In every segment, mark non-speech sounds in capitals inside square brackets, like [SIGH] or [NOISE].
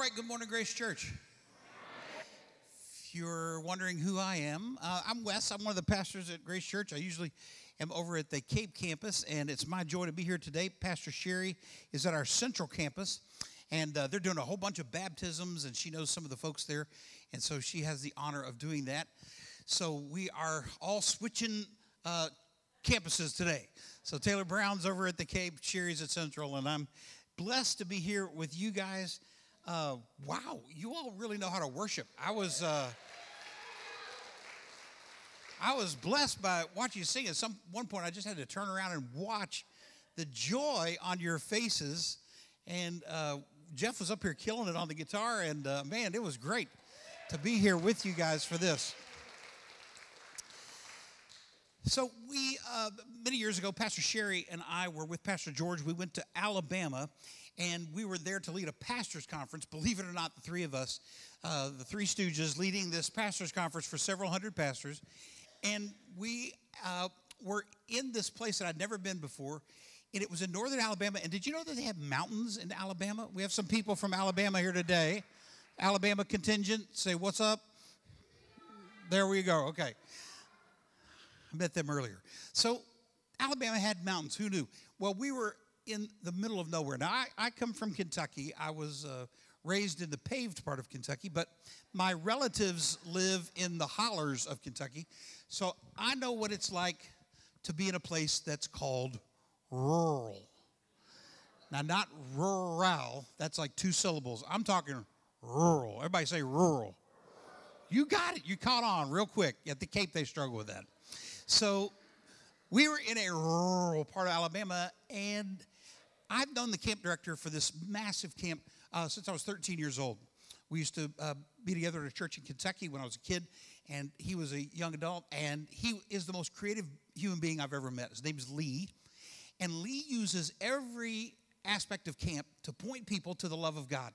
right, good morning, Grace Church. If you're wondering who I am, uh, I'm Wes. I'm one of the pastors at Grace Church. I usually am over at the Cape campus, and it's my joy to be here today. Pastor Sherry is at our Central campus, and uh, they're doing a whole bunch of baptisms, and she knows some of the folks there, and so she has the honor of doing that. So we are all switching uh, campuses today. So Taylor Brown's over at the Cape, Sherry's at Central, and I'm blessed to be here with you guys. Uh, wow, you all really know how to worship. I was. Uh, I was blessed by watching you sing. At some one point, I just had to turn around and watch the joy on your faces. And uh, Jeff was up here killing it on the guitar, and uh, man, it was great to be here with you guys for this. So we uh, many years ago, Pastor Sherry and I were with Pastor George. We went to Alabama, and we were there to lead a pastors' conference. Believe it or not, the three of us, uh, the three Stooges, leading this pastors' conference for several hundred pastors, and we uh, were in this place that I'd never been before. And it was in northern Alabama. And did you know that they have mountains in Alabama? We have some people from Alabama here today. Alabama contingent, say what's up. There we go. Okay. I met them earlier. So Alabama had mountains. Who knew? Well, we were in the middle of nowhere. Now, I, I come from Kentucky. I was uh, raised in the paved part of Kentucky, but my relatives live in the hollers of Kentucky. So I know what it's like to be in a place that's called rural. Now, not rural, that's like two syllables. I'm talking rural. Everybody say rural. You got it. You caught on real quick. At the Cape, they struggle with that. So we were in a rural part of Alabama, and I've known the camp director for this massive camp uh, since I was 13 years old. We used to uh, be together at a church in Kentucky when I was a kid, and he was a young adult, and he is the most creative human being I've ever met. His name is Lee, and Lee uses every aspect of camp to point people to the love of God.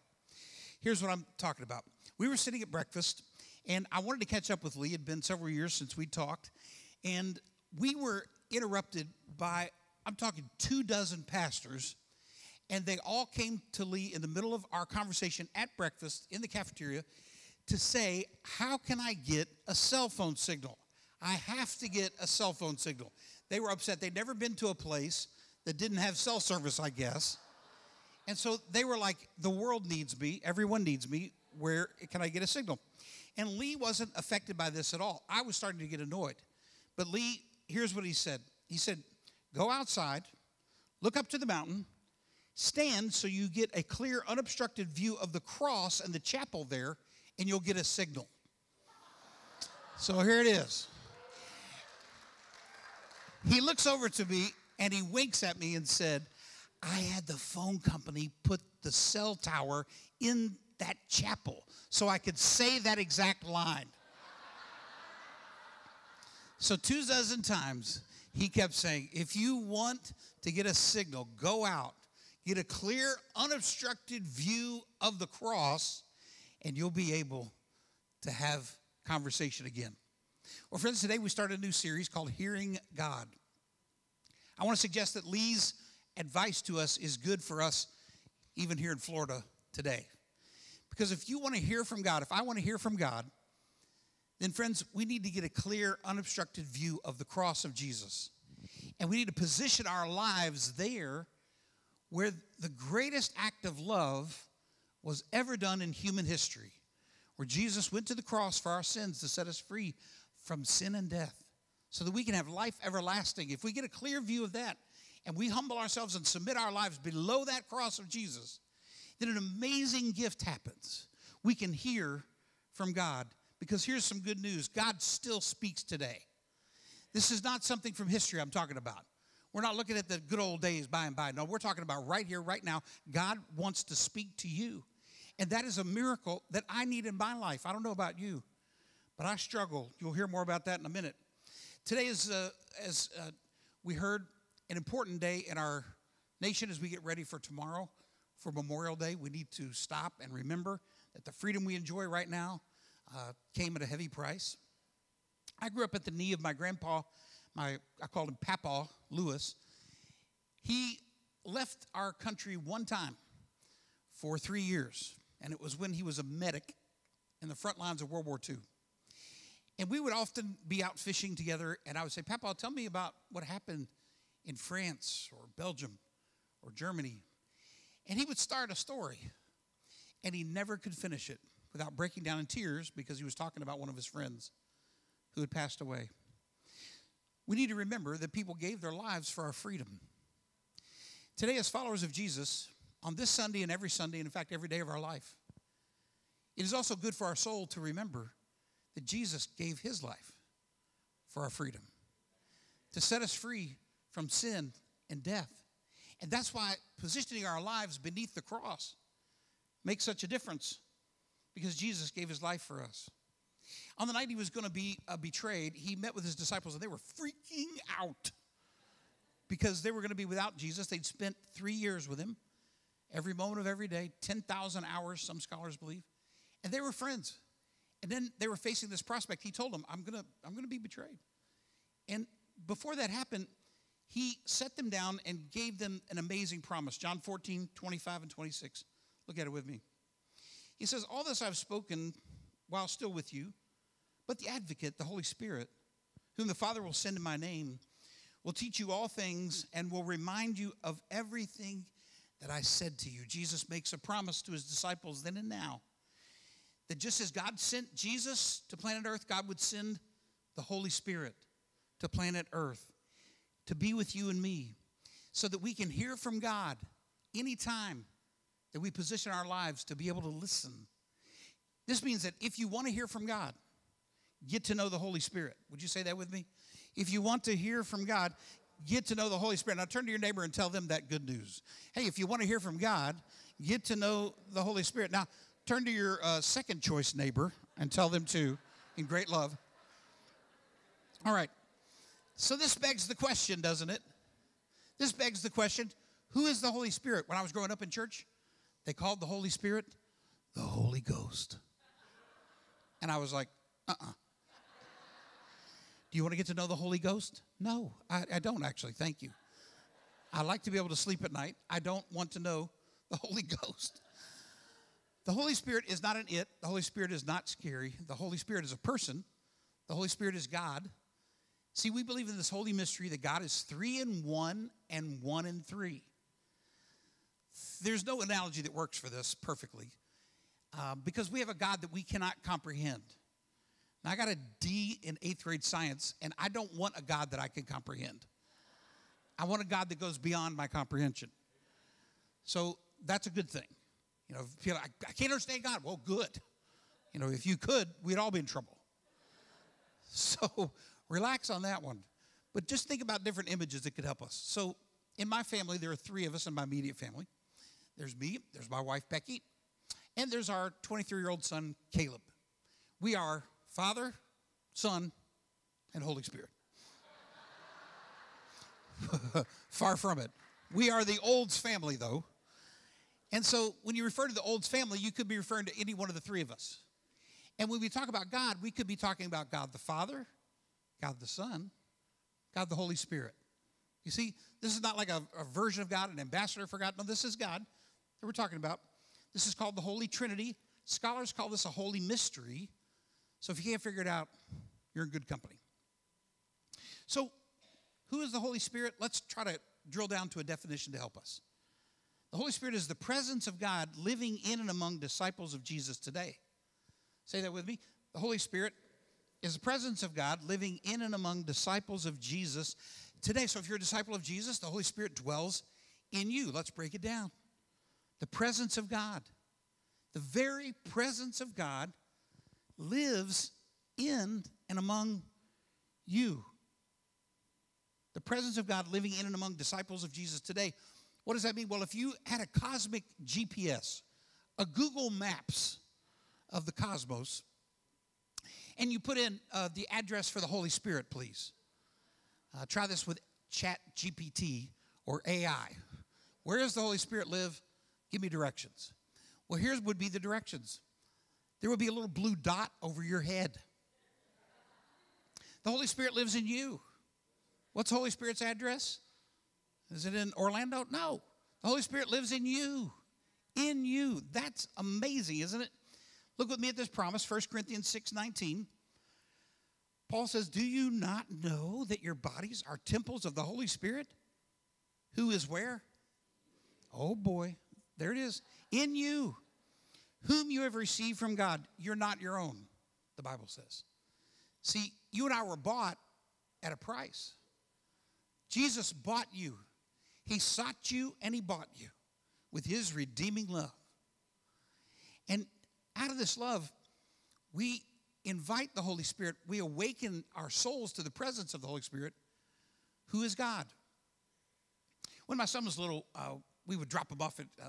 Here's what I'm talking about. We were sitting at breakfast, and I wanted to catch up with Lee. It had been several years since we talked, and we were interrupted by, I'm talking two dozen pastors, and they all came to Lee in the middle of our conversation at breakfast in the cafeteria to say, How can I get a cell phone signal? I have to get a cell phone signal. They were upset. They'd never been to a place that didn't have cell service, I guess. And so they were like, The world needs me. Everyone needs me. Where can I get a signal? And Lee wasn't affected by this at all. I was starting to get annoyed. But Lee, here's what he said He said, Go outside, look up to the mountain, stand so you get a clear, unobstructed view of the cross and the chapel there, and you'll get a signal. So here it is. He looks over to me and he winks at me and said, I had the phone company put the cell tower in that chapel so I could say that exact line. So, two dozen times, he kept saying, If you want to get a signal, go out, get a clear, unobstructed view of the cross, and you'll be able to have conversation again. Well, friends, today we start a new series called Hearing God. I want to suggest that Lee's advice to us is good for us even here in Florida today. Because if you want to hear from God, if I want to hear from God, then, friends, we need to get a clear, unobstructed view of the cross of Jesus. And we need to position our lives there where the greatest act of love was ever done in human history, where Jesus went to the cross for our sins to set us free from sin and death so that we can have life everlasting. If we get a clear view of that and we humble ourselves and submit our lives below that cross of Jesus, then an amazing gift happens. We can hear from God because here's some good news God still speaks today. This is not something from history I'm talking about. We're not looking at the good old days by and by. No, we're talking about right here, right now. God wants to speak to you. And that is a miracle that I need in my life. I don't know about you, but I struggle. You'll hear more about that in a minute. Today is, uh, as uh, we heard, an important day in our nation as we get ready for tomorrow, for Memorial Day. We need to stop and remember that the freedom we enjoy right now uh, came at a heavy price. I grew up at the knee of my grandpa, my I called him Papa Lewis. He left our country one time for three years, and it was when he was a medic in the front lines of World War II. And we would often be out fishing together, and I would say, Papa, tell me about what happened in France or Belgium or Germany. And he would start a story, and he never could finish it without breaking down in tears because he was talking about one of his friends who had passed away. We need to remember that people gave their lives for our freedom. Today, as followers of Jesus, on this Sunday and every Sunday, and in fact, every day of our life, it is also good for our soul to remember that Jesus gave his life for our freedom, to set us free from sin and death. And that's why positioning our lives beneath the cross makes such a difference because Jesus gave his life for us. On the night he was going to be uh, betrayed, he met with his disciples and they were freaking out because they were going to be without Jesus. They'd spent three years with him, every moment of every day, 10,000 hours, some scholars believe. And they were friends. And then they were facing this prospect. He told them, I'm going to I'm going to be betrayed. And before that happened, he set them down and gave them an amazing promise. John 14, 25 and 26. Look at it with me. He says, All this I've spoken while still with you, but the advocate, the Holy Spirit, whom the Father will send in my name, will teach you all things and will remind you of everything that I said to you. Jesus makes a promise to his disciples then and now that just as God sent Jesus to planet Earth, God would send the Holy Spirit to planet Earth to be with you and me so that we can hear from God anytime that we position our lives to be able to listen. This means that if you want to hear from God, get to know the Holy Spirit. Would you say that with me? If you want to hear from God, get to know the Holy Spirit. Now turn to your neighbor and tell them that good news. Hey, if you want to hear from God, get to know the Holy Spirit. Now turn to your uh, second choice neighbor and tell them too, in great love. All right. So this begs the question, doesn't it? This begs the question who is the Holy Spirit? When I was growing up in church, they called the Holy Spirit the Holy Ghost. And I was like, uh uh-uh. uh Do you want to get to know the Holy Ghost? No, I, I don't actually. Thank you. I like to be able to sleep at night. I don't want to know the Holy [LAUGHS] Ghost. The Holy Spirit is not an it. The Holy Spirit is not scary. The Holy Spirit is a person. The Holy Spirit is God. See, we believe in this holy mystery that God is three in one and one in three. There's no analogy that works for this perfectly uh, because we have a God that we cannot comprehend. Now, I got a D in eighth grade science, and I don't want a God that I can comprehend. I want a God that goes beyond my comprehension. So that's a good thing. You know, if you I, I can't understand God. Well, good. You know, if you could, we'd all be in trouble. [LAUGHS] So Relax on that one. But just think about different images that could help us. So, in my family, there are three of us in my immediate family there's me, there's my wife, Becky, and there's our 23 year old son, Caleb. We are Father, Son, and Holy Spirit. [LAUGHS] Far from it. We are the Olds family, though. And so when you refer to the Olds family, you could be referring to any one of the three of us. And when we talk about God, we could be talking about God the Father, God the Son, God the Holy Spirit. You see, this is not like a, a, version of God, an ambassador for God. No, this is God that we're talking about. This is called the Holy Trinity. Scholars call this a holy mystery. So if you can't figure it out, you're in good company. So, who is the Holy Spirit? Let's try to drill down to a definition to help us. The Holy Spirit is the presence of God living in and among disciples of Jesus today. Say that with me. The Holy Spirit is the presence of God living in and among disciples of Jesus today. So if you're a disciple of Jesus, the Holy Spirit dwells in you. Let's break it down. The presence of God, the very presence of God lives in and among you. The presence of God living in and among disciples of Jesus today. What does that mean? Well, if you had a cosmic GPS, a Google Maps of the cosmos, and you put in uh, the address for the Holy Spirit, please. Uh, try this with Chat GPT or AI. Where does the Holy Spirit live? Give me directions. Well, here's would be the directions. There would be a little blue dot over your head. The Holy Spirit lives in you. What's Holy Spirit's address? Is it in Orlando? No. The Holy Spirit lives in you, In you. That's amazing, isn't it? Look with me at this promise, 1 Corinthians 6 19. Paul says, Do you not know that your bodies are temples of the Holy Spirit? Who is where? Oh boy, there it is. In you, whom you have received from God. You're not your own, the Bible says. See, you and I were bought at a price. Jesus bought you. He sought you and he bought you with his redeeming love. And out of this love, we invite the Holy Spirit, we awaken our souls to the presence of the Holy Spirit, who is God. When my son was little, uh, we would drop him off at uh,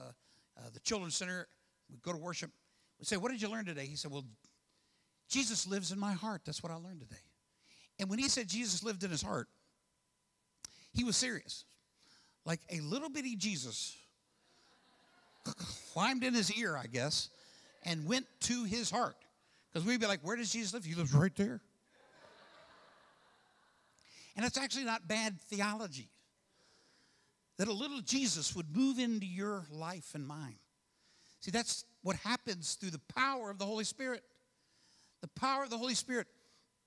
uh, the children's center. We'd go to worship. We'd say, What did you learn today? He said, Well, Jesus lives in my heart. That's what I learned today. And when he said Jesus lived in his heart, he was serious. Like a little bitty Jesus [LAUGHS] climbed in his ear, I guess, and went to his heart. Because we'd be like, Where does Jesus live? He lives right there. And it's actually not bad theology that a little Jesus would move into your life and mine. See, that's what happens through the power of the Holy Spirit. The power of the Holy Spirit.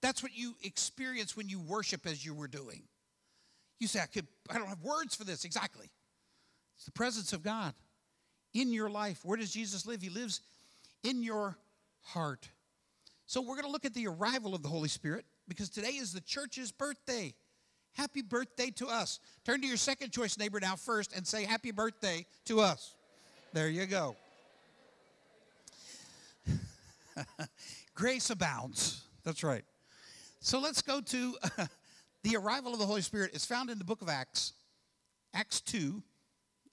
That's what you experience when you worship as you were doing. You say, I, could, I don't have words for this. Exactly. It's the presence of God in your life. Where does Jesus live? He lives in your heart. So we're going to look at the arrival of the Holy Spirit because today is the church's birthday. Happy birthday to us. Turn to your second choice neighbor now first and say, Happy birthday to us. There you go. [LAUGHS] Grace abounds. That's right. So let's go to uh, [LAUGHS] the arrival of the Holy Spirit. It's found in the book of Acts, Acts 2.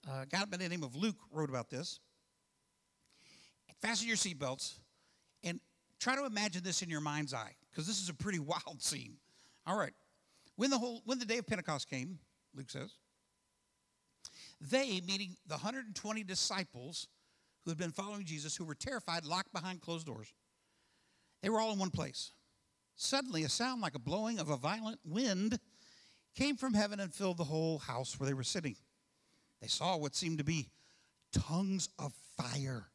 Uh, guy by the name of Luke wrote about this. Fasten your seatbelts and try to imagine this in your mind's eye because this is a pretty [LAUGHS] wild scene. All right. When the whole when the day of Pentecost came, Luke says, they, meaning the 120 disciples who had been following Jesus, who were terrified, locked behind closed doors, they were all in one place. Suddenly, a sound like a blowing of a violent wind came from heaven and filled the whole house where they were sitting. They saw what seemed to be tongues of fire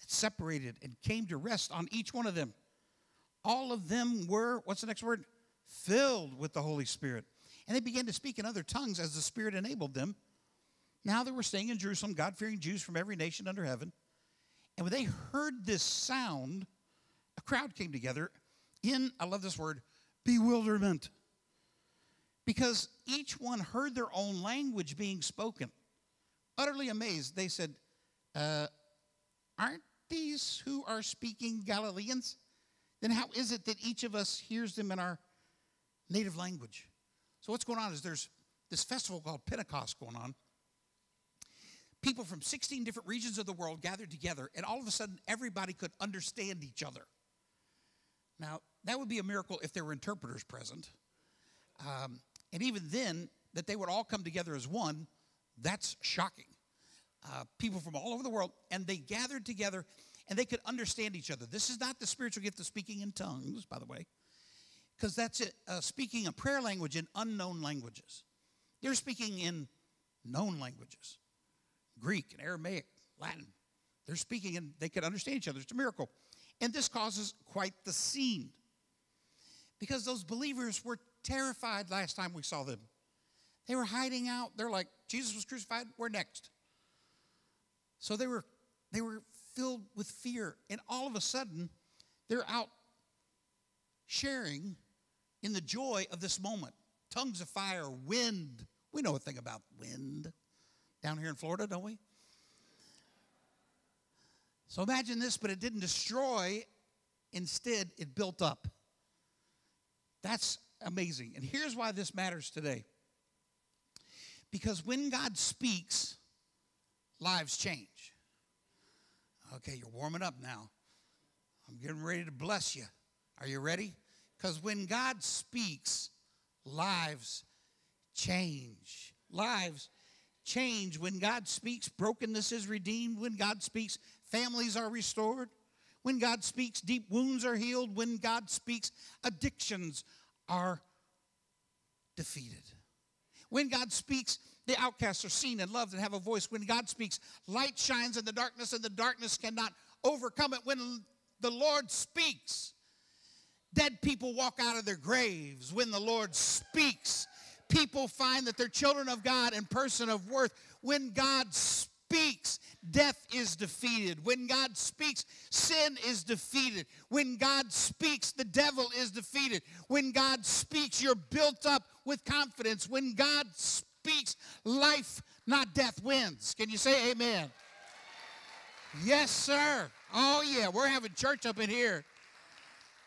that separated and came to rest on each one of them. All of them were, what's the next word? Filled with the Holy Spirit. And they began to speak in other tongues as the Spirit enabled them. Now they were staying in Jerusalem, God fearing Jews from every nation under heaven. And when they heard this sound, a crowd came together in, I love this word, bewilderment. Because each one heard their own language being spoken. Utterly amazed, they said, uh, Aren't these who are speaking Galileans? Then how is it that each of us hears them in our native language. So what's going on is there's this festival called Pentecost going on. People from 16 different regions of the world gathered together, and all of a sudden, everybody could understand each other. Now, that would be a miracle if there were interpreters present. Um, and even then, that they would all come together as one, that's shocking. Uh, people from all over the world, and they gathered together and they could understand each other. This is not the spiritual gift of speaking in tongues, by the way because that's it, uh, speaking a prayer language in unknown languages. They're speaking in known languages Greek and Aramaic, Latin. They're speaking and they can understand each other. It's a miracle. And this causes quite the scene because those believers were terrified last time we saw them. They were hiding out. They're like, Jesus was crucified, we're next. So they were they were filled with fear. And all of a sudden, they're out sharing in the joy of this moment. Tongues of fire, wind. We know a thing about wind down here in Florida, don't we? So imagine this, but it didn't destroy, instead, it built up. That's amazing. And here's why this matters today. Because when God speaks, lives change. Okay, you're warming up now. I'm getting ready to bless you. Are you ready? Because when God speaks, lives change. Lives change. When God speaks, brokenness is redeemed. When God speaks, families are restored. When God speaks, deep wounds are healed. When God speaks, addictions are defeated. When God speaks, the outcasts are seen and loved and have a voice. When God speaks, light shines in the darkness, and the darkness cannot overcome it. When the Lord speaks, dead people walk out of their graves. When the Lord speaks, people find that they're children of God and person of worth. When God speaks, death is defeated. When God speaks, sin is defeated. When God speaks, the devil is defeated. When God speaks, you're built up with confidence. When God speaks, life, not death, wins. Can you say amen? Yes, sir. Oh, yeah, we're having church up in here.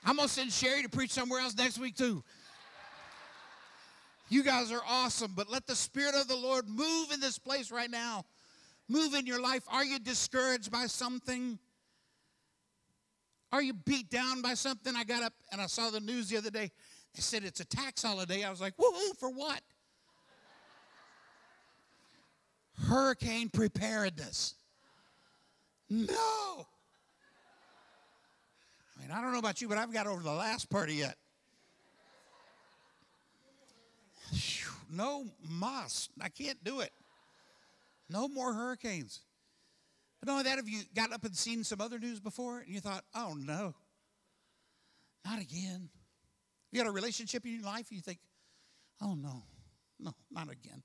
I'm going to send Sherry to preach somewhere else next week, too. You guys are awesome, but let the Spirit of the Lord move in this place right now. Move in your life. Are you discouraged by something? Are you beat down by something? I got up and I saw the news the other day. They said it's a tax holiday. I was like, woohoo, for what? Hurricane preparedness. No. I I don't know about you, but I've got over the last part yet. No moss. I can't do it. No more hurricanes. But not only that, have you got up and seen some other news before and you thought, oh no, not again? You got a relationship in your life and you think, oh no, no, not again.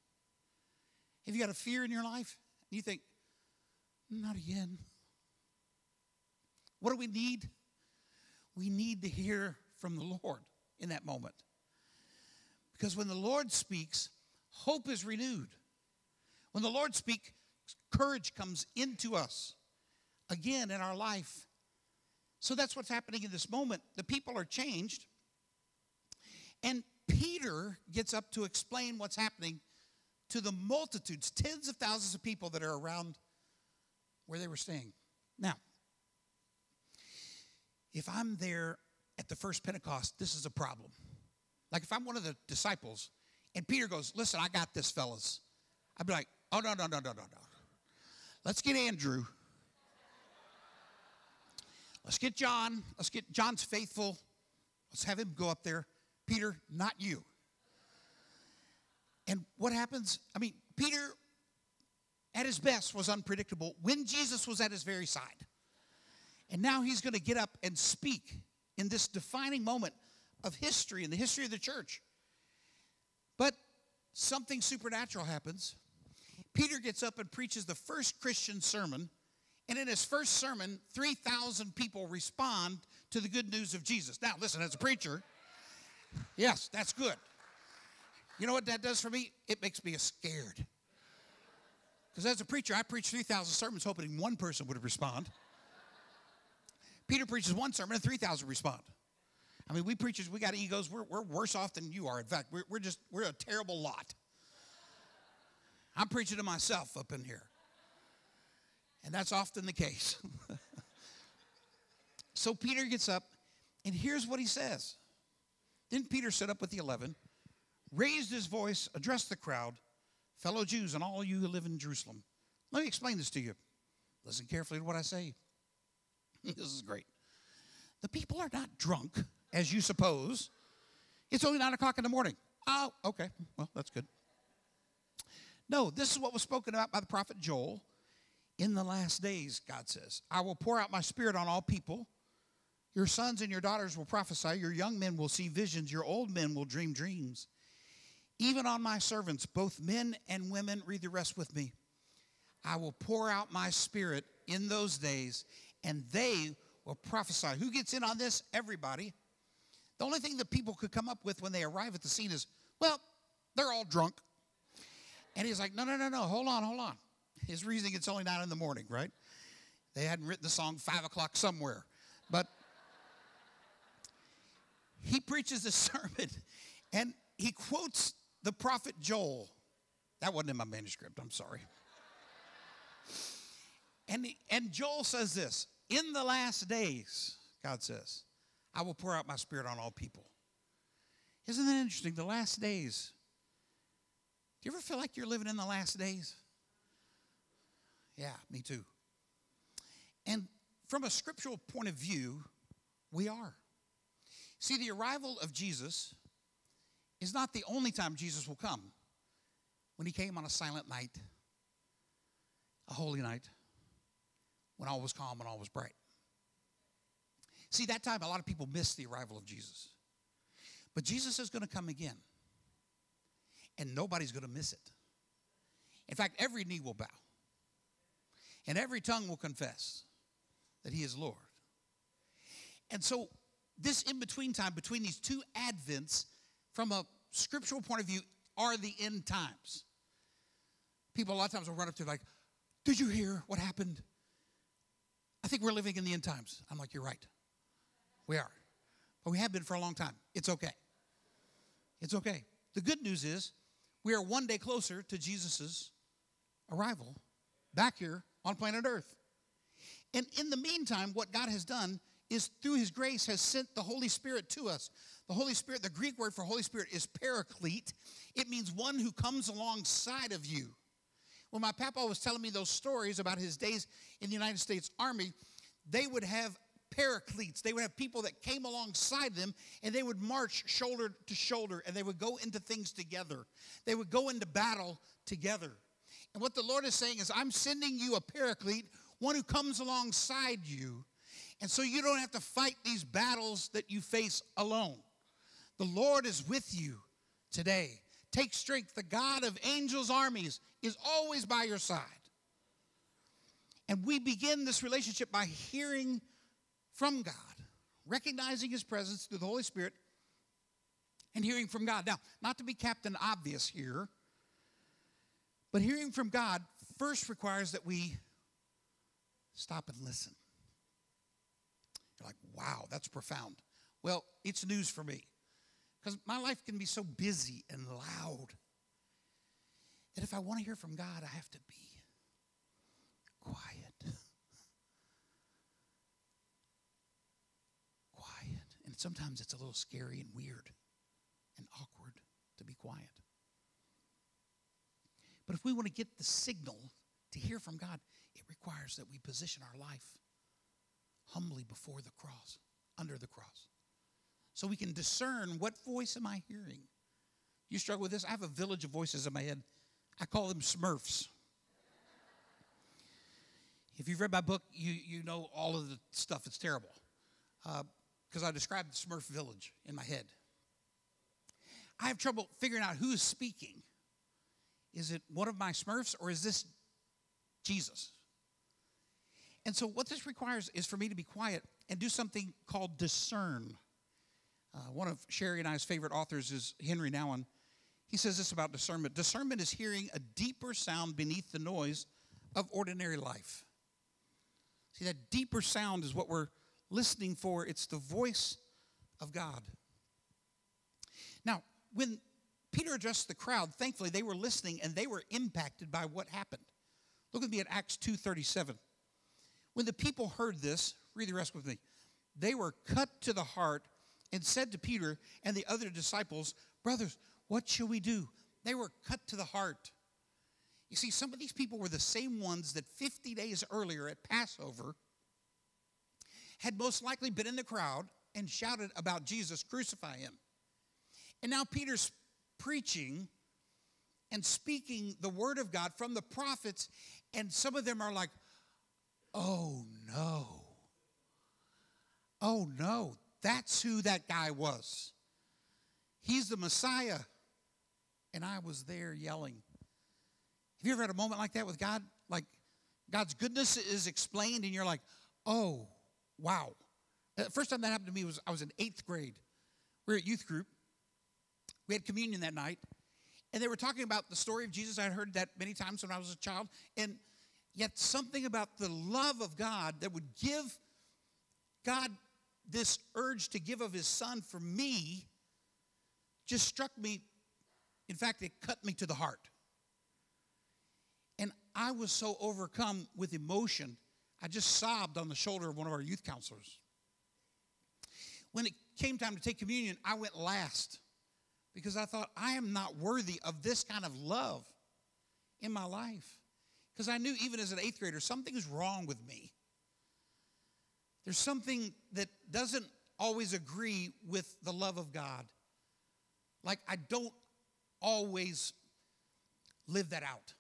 Have you got a fear in your life and you think, not again? What do we need? We need to hear from the Lord in that moment. Because when the Lord speaks, hope is renewed. When the Lord speaks, courage comes into us again in our life. So that's what's happening in this moment. The people are changed. And Peter gets up to explain what's happening to the multitudes, tens of thousands of people that are around where they were staying. Now, if I'm there at the first Pentecost, this is a problem. Like if I'm one of the disciples and Peter goes, Listen, I got this, fellas. I'd be like, Oh, no, no, no, no, no, no. Let's get Andrew. Let's get John. Let's get John's faithful. Let's have him go up there. Peter, not you. And what happens? I mean, Peter at his best was unpredictable when Jesus was at his very side. And now he's going to get up and speak in this defining moment of history in the history of the church. But something supernatural happens. Peter gets up and preaches the first Christian sermon. And in his first sermon, 3,000 people respond to the good news of Jesus. Now, listen, as a preacher, yes, that's good. You know what that does for me? It makes me scared. Because as a preacher, I preach 3,000 sermons hoping one person would respond. Peter preaches one sermon and 3,000 respond. I mean, we preachers, we got egos. We're, we're worse off than you are. In fact, we're, we're just, we're a terrible lot. I'm preaching to myself up in here. And that's often the case. [LAUGHS] so Peter gets up, and here's what he says. Then Peter stood up with the eleven, raised his voice, addressed the crowd, fellow Jews, and all you who live in Jerusalem. Let me explain this to you. Listen carefully to what I say. [LAUGHS] this is great. The people are not drunk as you suppose. It's only nine o'clock in the morning. Oh, okay. Well, that's good. No, this is what was spoken about by the prophet Joel. In the last days, God says, I will pour out my spirit on all people. Your sons and your daughters will prophesy. Your young men will see visions. Your old men will dream dreams. Even on my servants, both men and women, read the rest with me. I will pour out my spirit in those days, and they will prophesy. Who gets in on this? Everybody. The only thing that people could come up with when they arrive at the scene is, well, they're all drunk. And he's like, no, no, no, no, hold on, hold on. His reasoning, it's only nine in the morning, right? They hadn't written the song five o'clock somewhere. But [LAUGHS] he preaches a [LAUGHS] sermon and he quotes the prophet Joel. That wasn't in my manuscript, I'm sorry. And, he, and Joel says this In the last days, God says, I will pour out my spirit on all people. Isn't that interesting? The last days. Do you ever feel like you're living in the last days? Yeah, me too. And from a scriptural point of view, we are. See, the arrival of Jesus is not the only time Jesus will come. when he came on a silent night, a holy night, when all was calm and all was bright. See, that time a lot of people miss the arrival of Jesus. But Jesus is going to come again, and nobody's going to miss it. In fact, every knee will bow, and every tongue will confess that he is Lord. And so, this in between time, between these two advents, from a scriptural point of view, are the end times. People a lot of times will run up to like, Did you hear what happened? I think we're living in the end times. I'm like, You're right. We are. But we have been for a long time. It's okay. It's okay. The good news is we are one day closer to Jesus' arrival back here on planet Earth. And in the meantime, what God has done is through his grace has sent the Holy Spirit to us. The Holy Spirit, the Greek word for Holy Spirit is paraclete. It means one who comes alongside of you. When my papa was telling me those stories about his days in the United States Army, they would have paracletes. They would have people that came alongside them and they would march shoulder to shoulder and they would go into things together. They would go into battle together. And what the Lord is saying is, I'm sending you a paraclete, one who comes alongside you. And so you don't have to fight these battles that you face alone. The Lord is with you today. Take strength. The God of angels' armies is always by your side. And we begin this relationship by hearing from God, recognizing His presence through the Holy Spirit, and hearing from God. Now, not to be Captain Obvious here, but hearing from God first requires that we stop and listen. You're like, wow, that's profound. Well, it's news for me because my life can be so busy and loud that if I want to hear from God, I have to be quiet. [LAUGHS] Quiet. And sometimes it's a little scary and weird and awkward to be quiet. But if we want to get the signal to hear from God, it requires that we position our life humbly before the cross, under the cross. So we can discern what voice am I hearing? You struggle with this? I have a village of voices in my head. I call them smurfs. If you've read my book, you, you know all of the stuff. It's terrible. Uh, because I described the Smurf village in my head. I have trouble figuring out who is speaking. Is it one of my Smurfs or is this Jesus? And so, what this requires is for me to be quiet and do something called discern. One of Sherry and I's favorite authors is Henri Nouwen. He says this about discernment discernment is hearing a deeper sound beneath the noise of ordinary life. See, that deeper sound is what we're listening for, it's the voice of God. Now, when Peter addressed the crowd, thankfully they were listening and they were impacted by what happened. Look at me at Acts 2:37. When the people heard this, read the rest with me. They were cut to the heart and said to Peter and the other disciples, "Brothers, what shall we do?" They were cut to the heart. You see, some of these people were the same ones that 50 days earlier at Passover had most likely been in the crowd and shouted about Jesus, crucify him. And now Peter's preaching and speaking the word of God from the prophets, and some of them are like, oh no. Oh no, that's who that guy was. He's the Messiah. And I was there yelling. Have you ever had a moment like that with God? Like God's goodness is explained, and you're like, oh, Wow. The first time that happened to me was I was in eighth grade. We were at youth group. We had communion that night. And they were talking about the story of Jesus. I had heard that many times when I was a child. And yet, something about the love of God that would give God this urge to give of his son for me just struck me. In fact, it cut me to the heart. And I was so overcome with emotion I just sobbed on the shoulder of one of our youth counselors. When it came time to take communion, I went last because I thought, I am not worthy of this kind of love in my life. Because I knew even as an eighth grader, something's wrong with me. There's something that doesn't always agree with the love of God. Like, I don't always live that out.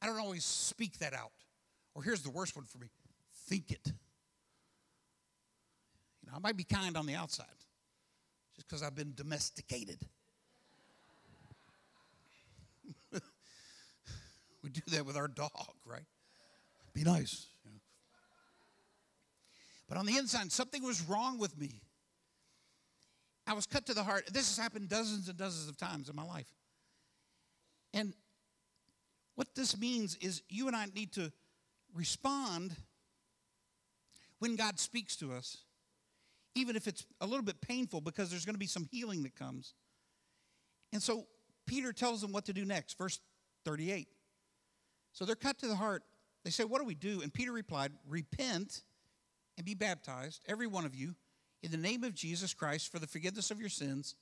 I don't always speak that out. Or here's the worst one for me think it. You know, I might be kind on the outside just because I've been domesticated. [LAUGHS] we do that with our dog, right? Be nice. But on the inside, something was wrong with me. I was cut to the heart. This has happened dozens and dozens of times in my life. And what this means is you and I need to respond when God speaks to us, even if it's a little bit painful, because there's going to be some healing that comes. And so Peter tells them what to do next, verse 38. So they're cut to the heart. They say, What do we do? And Peter replied, Repent and be baptized, every one of you, in the name of Jesus Christ for the forgiveness of your sins,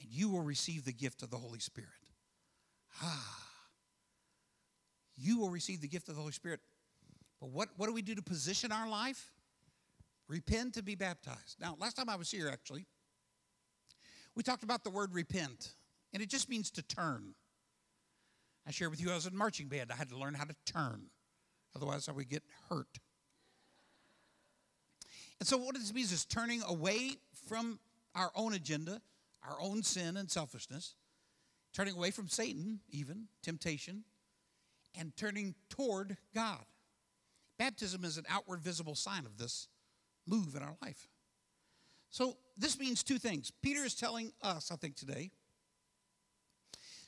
and you will receive the gift of the Holy Spirit. Ah. You will receive the gift of the Holy Spirit. But what, what do we do to position our life? Repent to be baptized. Now, last time I was here, actually, we talked about the word repent, and it just means to turn. I shared with you I was in marching band. I had to learn how to turn, otherwise, I would get hurt. And so, what this means is turning away from our own agenda, our own sin and selfishness, turning away from Satan, even temptation, and turning toward God. Baptism is an outward visible sign of this move in our life. So, this means two things. Peter is telling us, I think, today,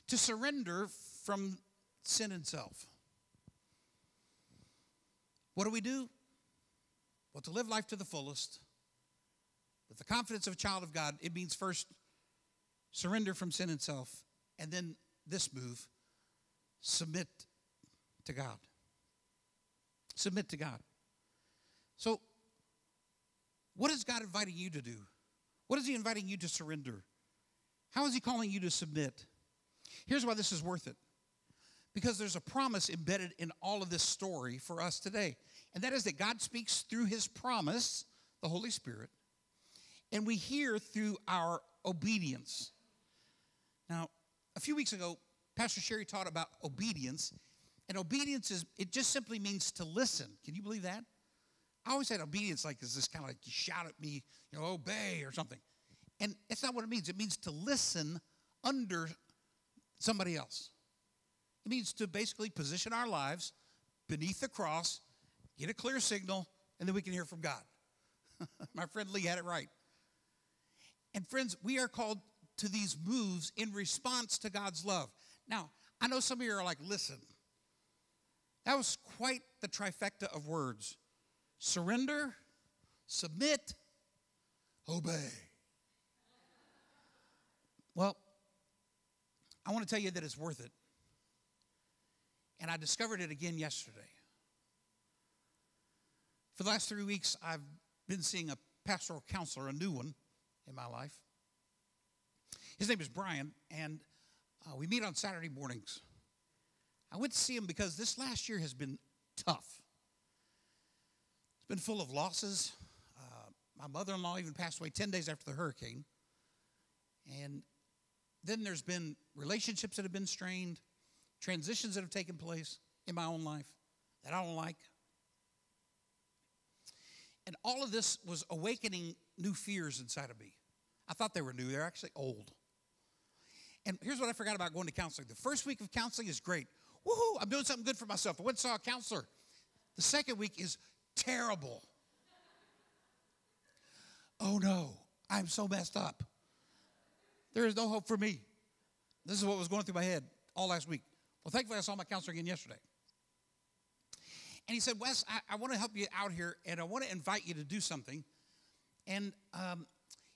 to surrender from sin and self. What do we do? Well, to live life to the fullest, with the confidence of a child of God, it means first surrender from sin and self, and then this move submit to God. Submit to God. So, what is God inviting you to do? What is He inviting you to surrender? How is He calling you to submit? Here's why this is worth it. Because there's a promise embedded in all of this story for us today. And that is that God speaks through His promise, the Holy Spirit, and we hear through our obedience. Now, a few weeks ago, Pastor Sherry taught about obedience, and obedience is, it just simply means to listen. Can you believe that? I always had obedience like is this kind of like you shout at me, you know, obey or something. And it's not what it means. It means to listen under somebody else. It means to basically position our lives beneath the cross, get a clear signal, and then we can hear from God. [LAUGHS] My friend Lee had it right. And friends, we are called to these moves in response to God's love. Now, I know some of you are like, listen, that was quite the trifecta of words surrender, submit, obey. Well, I want to tell you that it's worth it. And I discovered it again yesterday. For the last three weeks, I've been seeing a pastoral counselor, a new one in my life. His name is Brian, and uh, we meet on Saturday mornings. I went to see him because this last year has been tough. It's been full of losses. Uh, my mother in law even passed away 10 days after the hurricane. And then there's been relationships that have been strained, transitions that have taken place in my own life that I don't like. And all of this was awakening new fears inside of me. I thought they were new, they're actually old. And here's what I forgot about going to counseling. The first week of counseling is great woohoo, I'm doing something good for myself. I went and saw a counselor. The second week is terrible. Oh no, I'm so messed up. There is no hope for me. This is what was going through my head all last week. Well, thankfully, I saw my counselor again yesterday. And he said, Wes, I, I want to help you out here, and I want to invite you to do something. And um,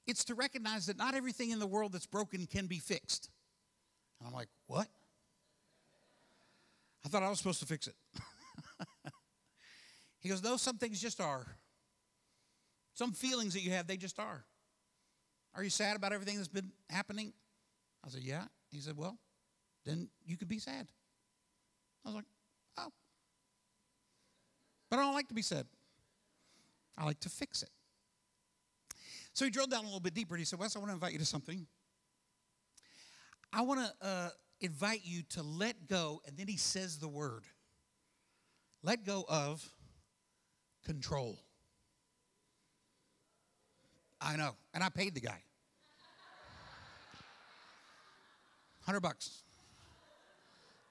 it's to recognize that not everything in the world that's broken can be fixed. And I'm like, what? I thought I was supposed to fix it. [LAUGHS] he goes, No, some things just are. Some feelings that you have, they just are. Are you sad about everything that's been happening? I said, Yeah. He said, Well, then you could be sad. I was like. But I don't like to be said. I like to fix it. So he drilled down a little bit deeper and he said, Wes, I want to invite you to something. I want to uh, invite you to let go, and then he says the word let go of control. I know, and I paid the guy. 100 bucks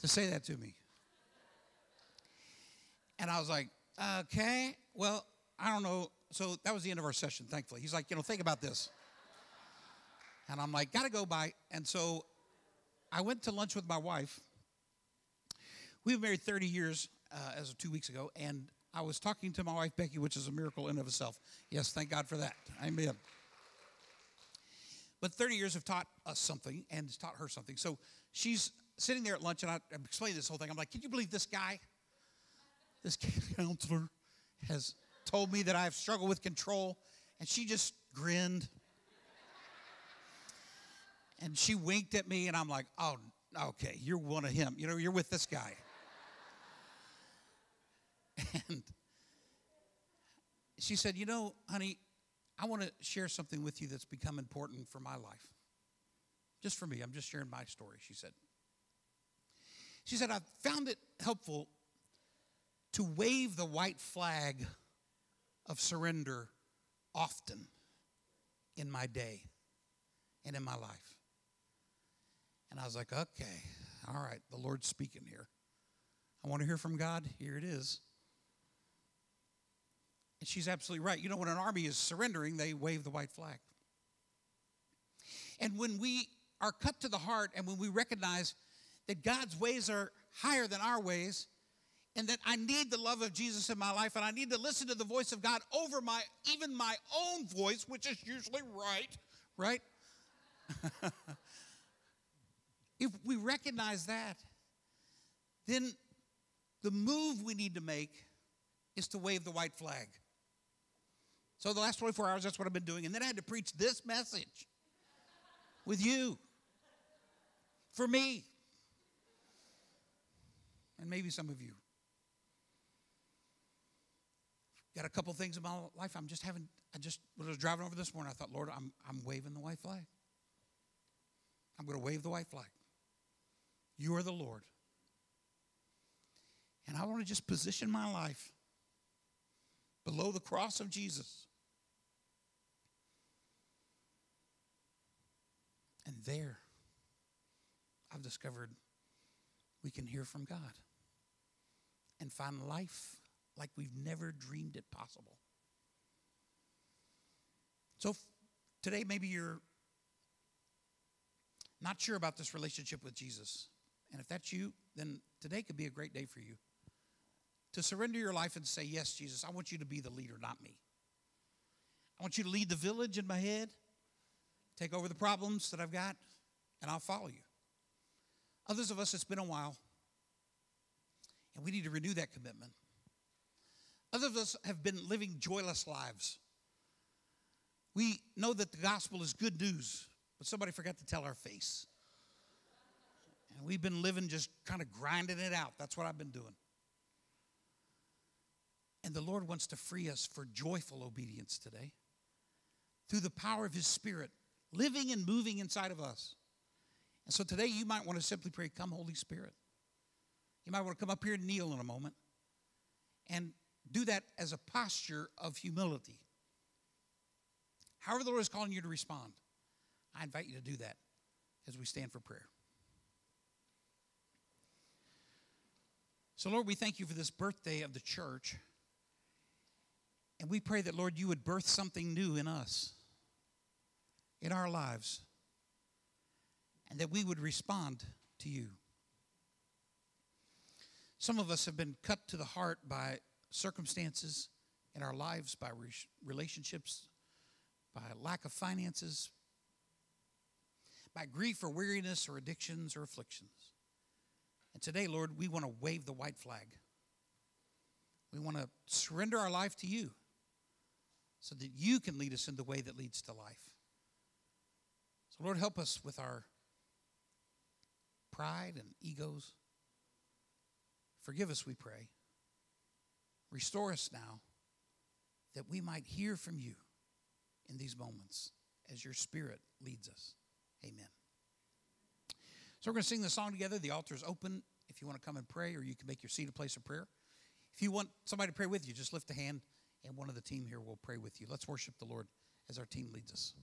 to say that to me. And I was like, okay, well, I don't know. So that was the end of our session, thankfully. He's like, you know, think about this. And I'm like, gotta go by. And so I went to lunch with my wife. We've married 30 years uh, as of two weeks ago, and I was talking to my wife Becky, which is a miracle in of itself. Yes, thank God for that. Amen. But 30 years have taught us something and it's taught her something. So she's sitting there at lunch, and I, I'm explaining this whole thing. I'm like, can you believe this guy, this [LAUGHS] counselor, has told me that I have struggled with control? And she just grinned. And she winked at me, and I'm like, oh, okay, you're one of him. You know, you're with this guy. And she said, You know, honey, I want to share something with you that's become important for my life. Just for me. I'm just sharing my story, she said. She said, I found it helpful to wave the white flag of surrender often in my day and in my life. And I was like, okay, all right, the Lord's speaking here. I want to hear from God. Here it is. And she's absolutely right. You know, when an army is surrendering, they wave the white flag. And when we are cut to the heart and when we recognize that God's ways are higher than our ways, and that I need the love of Jesus in my life, and I need to listen to the voice of God over my even my own voice, which is usually right, right? [LAUGHS] if we recognize that, then the move we need to make is to wave the white flag. So the last 24 hours, that's what I've been doing. And then I had to preach this message with you for me and maybe some of you. Got a couple things in my life I'm just having. I just when I was driving over this morning, I thought, Lord, I'm I'm waving the white flag. I'm going to wave the white flag. You are the Lord. And I want to just position my life below the cross of Jesus. And there, I've discovered we can hear from God and find life like we've never dreamed it possible. So today, maybe you're not sure about this relationship with Jesus. And if that's you, then today could be a great day for you to surrender your life and say, Yes, Jesus, I want you to be the leader, not me. I want you to lead the village in my head, take over the problems that I've got, and I'll follow you. Others of us, it's been a while, and we need to renew that commitment. Others of us have been living joyless lives. We know that the gospel is good news, but somebody forgot to tell our face. And we've been living just kind of grinding it out. That's what I've been doing. And the Lord wants to free us for joyful obedience today through the power of His Spirit living and moving inside of us. And so today you might want to simply pray, Come, Holy Spirit. You might want to come up here and kneel in a moment and do that as a posture of humility. However, the Lord is calling you to respond, I invite you to do that as we stand for prayer. So, Lord, we thank you for this birthday of the church. And we pray that, Lord, you would birth something new in us, in our lives, and that we would respond to you. Some of us have been cut to the heart by circumstances in our lives, by re- relationships, by lack of finances, by grief or weariness or addictions or afflictions. And today, Lord, we want to wave the white flag. We want to surrender our life to you so that you can lead us in the way that leads to life. So, Lord, help us with our pride and egos. Forgive us, we pray. Restore us now that we might hear from you in these moments as your Spirit leads us. Amen. So we're going to sing the song together. The altar is open if you want to come and pray, or you can make your seat a place of prayer. If you want somebody to pray with you, just lift a hand, and one of the team here will pray with you. Let's worship the Lord as our team leads us.